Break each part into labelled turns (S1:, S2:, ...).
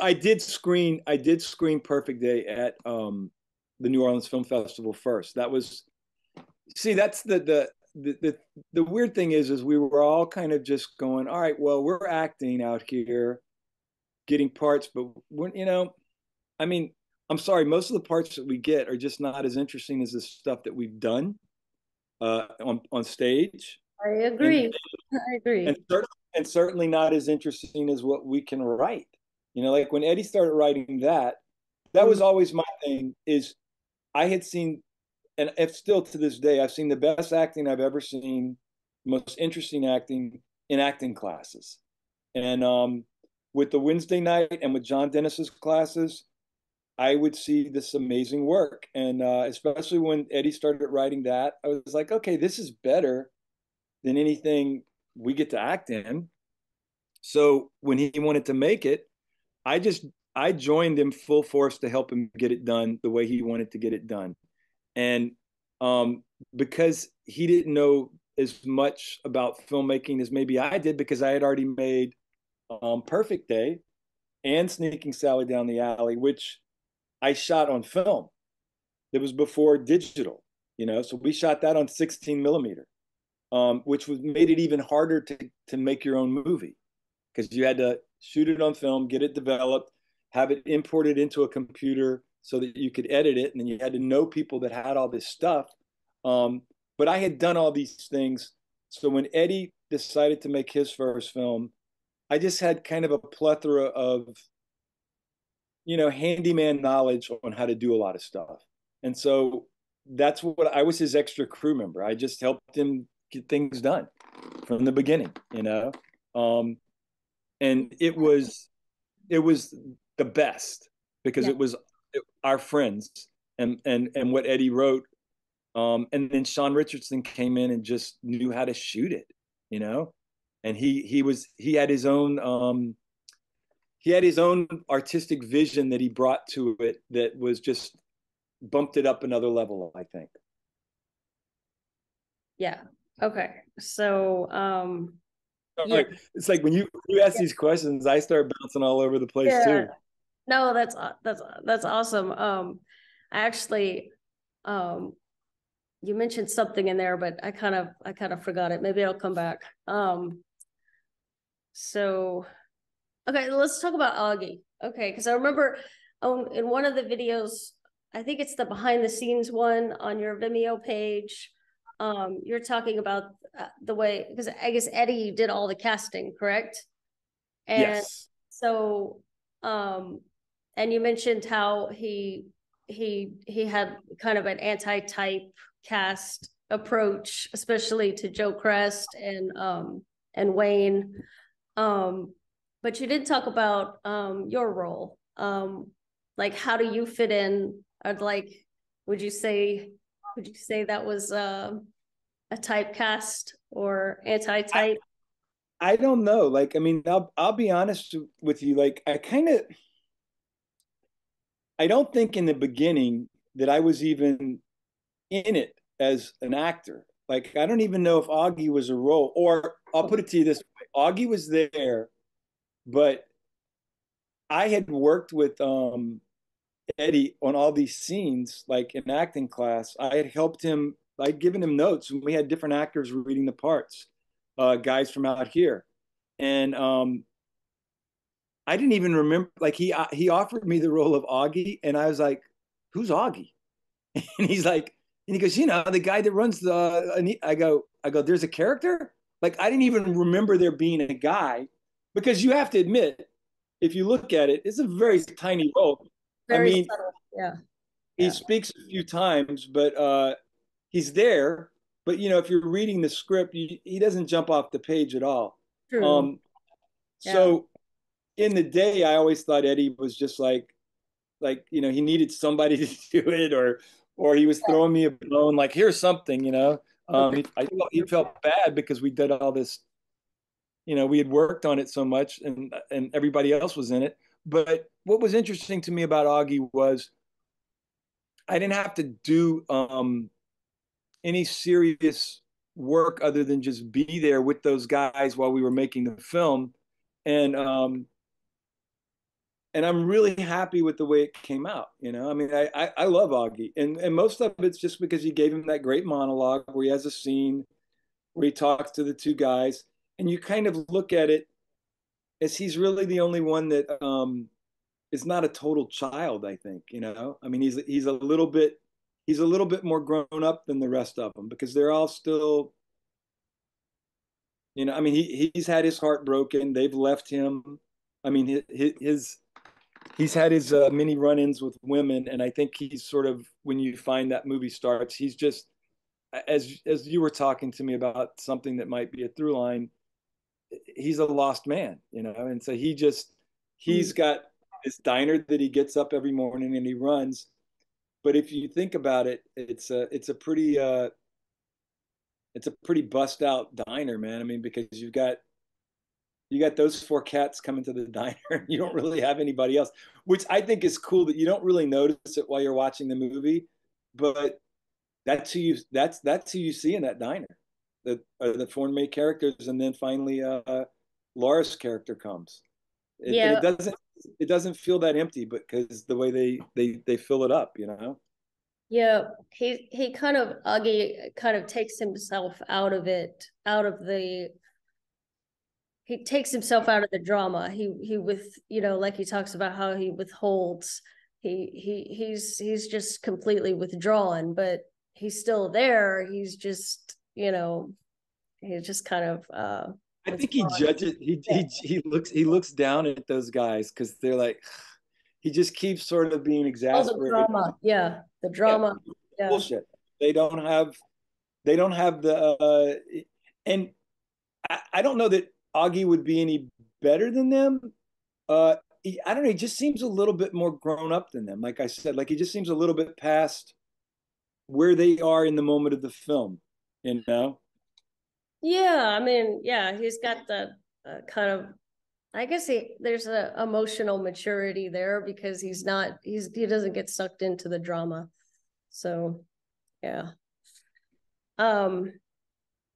S1: I did screen. I did screen Perfect Day at um, the New Orleans Film Festival first. That was. See, that's the the the, the the weird thing is is we were all kind of just going all right well we're acting out here getting parts but we're you know i mean i'm sorry most of the parts that we get are just not as interesting as the stuff that we've done uh, on on stage
S2: i agree and, i agree
S1: and, and certainly not as interesting as what we can write you know like when eddie started writing that that was mm-hmm. always my thing is i had seen and if still to this day, I've seen the best acting I've ever seen, most interesting acting in acting classes. And um, with the Wednesday night and with John Dennis's classes, I would see this amazing work. And uh, especially when Eddie started writing that, I was like, okay, this is better than anything we get to act in. So when he wanted to make it, I just I joined him full force to help him get it done the way he wanted to get it done and um, because he didn't know as much about filmmaking as maybe I did because I had already made um, Perfect Day and Sneaking Sally Down the Alley, which I shot on film. It was before digital, you know, so we shot that on 16 millimeter, um, which was made it even harder to to make your own movie because you had to shoot it on film, get it developed, have it imported into a computer, so that you could edit it and then you had to know people that had all this stuff. Um, but i had done all these things. So when eddie decided to make his first film i just had kind of a plethora of you know handyman knowledge on how to do a lot of stuff. And so that's what i was his extra crew member. I just helped him get things done from the beginning you know? Um, and it was it was the best because yeah. it was our friends and and and what Eddie wrote. Um, and then Sean Richardson came in and just knew how to shoot it, you know, and he he was he had his own um, he had his own artistic vision that he brought to it that was just bumped it up another level. I think.
S2: Yeah. Okay. So um,
S1: yeah. It's like when you you ask yeah. these questions, I start bouncing all over the place yeah. too.
S2: No, that's that's that's awesome. Um, I actually, um, you mentioned something in there, but I kind of I kind of forgot it. Maybe it'll come back. Um, so, okay, let's talk about Augie. Okay, because I remember um, in one of the videos, I think it's the behind the scenes one on your Vimeo page. Um, you're talking about uh, the way because I guess Eddie did all the casting, correct? And yes. so um and you mentioned how he he he had kind of an anti-type cast approach, especially to Joe Chrest and um and Wayne. Um, but you did talk about um your role. Um, like how do you fit in? I'd like, would you say would you say that was uh, a typecast or anti-type?
S1: I, I don't know. Like, I mean, I'll I'll be honest with you. Like, I kind of I don't think in the beginning that I was even in it as an actor. Like I don't even know if Augie was a role, or I'll put it to you this way: Augie was there, but I had worked with um, Eddie on all these scenes, like in acting class. I had helped him. I'd given him notes, and we had different actors reading the parts, uh, guys from out here, and um, I didn't even remember. Like he uh, he offered me the role of Augie, and I was like, "Who's Augie?" And he's like, and he goes, "You know, the guy that runs the." He, I go, I go, "There's a character." Like I didn't even remember there being a guy, because you have to admit, if you look at it, it's a very tiny role. Very I mean,
S2: subtle. yeah.
S1: He yeah. speaks a few times, but uh, he's there. But you know, if you're reading the script, he, he doesn't jump off the page at all. True. Um, yeah. So in the day, I always thought Eddie was just like, like you know, he needed somebody to do it, or or he was throwing me a bone, like here's something, you know. Um, he, I, he felt bad because we did all this, you know, we had worked on it so much, and and everybody else was in it. But what was interesting to me about Augie was I didn't have to do um, any serious work other than just be there with those guys while we were making the film. And um, and I'm really happy with the way it came out. You know, I mean, I, I, I love Augie, and and most of it's just because he gave him that great monologue where he has a scene where he talks to the two guys, and you kind of look at it as he's really the only one that um, is not a total child. I think you know. I mean, he's he's a little bit he's a little bit more grown up than the rest of them because they're all still. You know, I mean, he he's had his heart broken. They've left him. I mean, his, his he's had his uh, many run-ins with women, and I think he's sort of when you find that movie starts, he's just as as you were talking to me about something that might be a through line. He's a lost man, you know, and so he just he's got this diner that he gets up every morning and he runs. But if you think about it, it's a it's a pretty uh, it's a pretty bust out diner, man. I mean, because you've got you got those four cats coming to the diner and you don't really have anybody else which i think is cool that you don't really notice it while you're watching the movie but that's who you that's that's who you see in that diner the uh, the four main characters and then finally uh laura's character comes it, yeah. it doesn't it doesn't feel that empty but because the way they they they fill it up you know
S2: yeah he he kind of Augie kind of takes himself out of it out of the he takes himself out of the drama. He he with you know like he talks about how he withholds. He he he's he's just completely withdrawn, but he's still there. He's just you know he's just kind of. uh
S1: I think he judges. He, he he looks he looks down at those guys because they're like, he just keeps sort of being exasperated.
S2: Oh, the drama, yeah, the drama. Yeah.
S1: Yeah. Bullshit. They don't have, they don't have the, uh, and I, I don't know that Augie would be any better than them. Uh, he, I don't know. He just seems a little bit more grown up than them. Like I said, like he just seems a little bit past where they are in the moment of the film. You know?
S2: Yeah, I mean, yeah, he's got the uh, kind of. I guess he there's a emotional maturity there because he's not he's he doesn't get sucked into the drama. So, yeah. Um.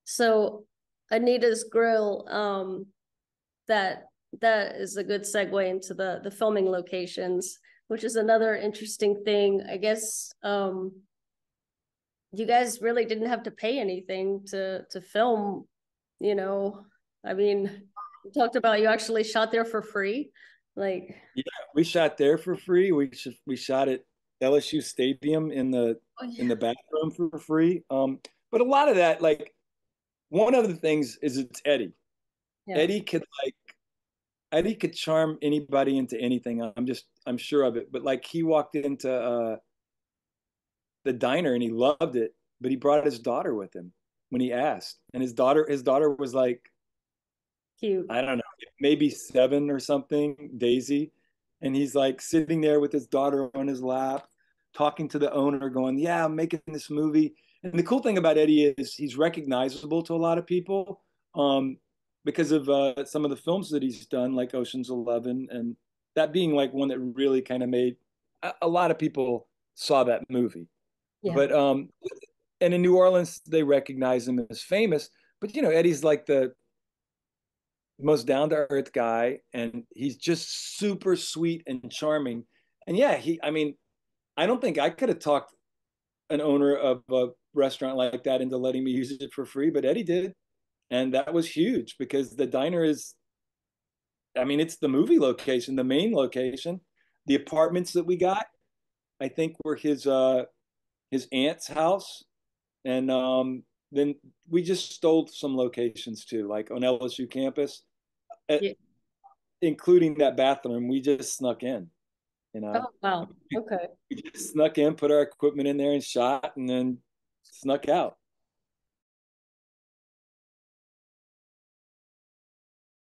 S2: So Anita's Grill, um, that that is a good segue into the the filming locations, which is another interesting thing. I guess um, you guys really didn't have to pay anything to to film. You know, I mean, you talked about you actually shot there for free. Like,
S1: yeah, we shot there for free. We we shot at LSU Stadium in the oh, yeah. in the bathroom for free. Um, but a lot of that, like one of the things is it's Eddie. Yeah. Eddie could like Eddie could charm anybody into anything. I'm just I'm sure of it. But like he walked into uh, the diner and he loved it, but he brought his daughter with him when he asked, and his daughter his daughter was like,
S2: cute.
S1: I don't know, maybe seven or something, Daisy, and he's like sitting there with his daughter on his lap, talking to the owner, going, "Yeah, I'm making this movie." And the cool thing about Eddie is he's recognizable to a lot of people um, because of uh, some of the films that he's done, like Ocean's Eleven, and that being like one that really kind of made a, a, lot of people saw that movie. Yeah. But um, and in New Orleans, they recognize him as famous. But you know, Eddie's like the most down to earth guy, and he's just super sweet and charming. And yeah, he, I mean, I don't think I could have talked an owner of a restaurant like that into letting me use it for free, but Eddie did. And that was huge because the diner is, I mean, it's the movie location, the main location. The apartments that we got, I think, were his uh, his aunt's house, and um, then we just stole some locations too, like on LSU campus, at, yeah. including that bathroom. We just snuck in. You know.
S2: Oh wow! Okay.
S1: We just snuck in, put our equipment in there, and shot, and then snuck out.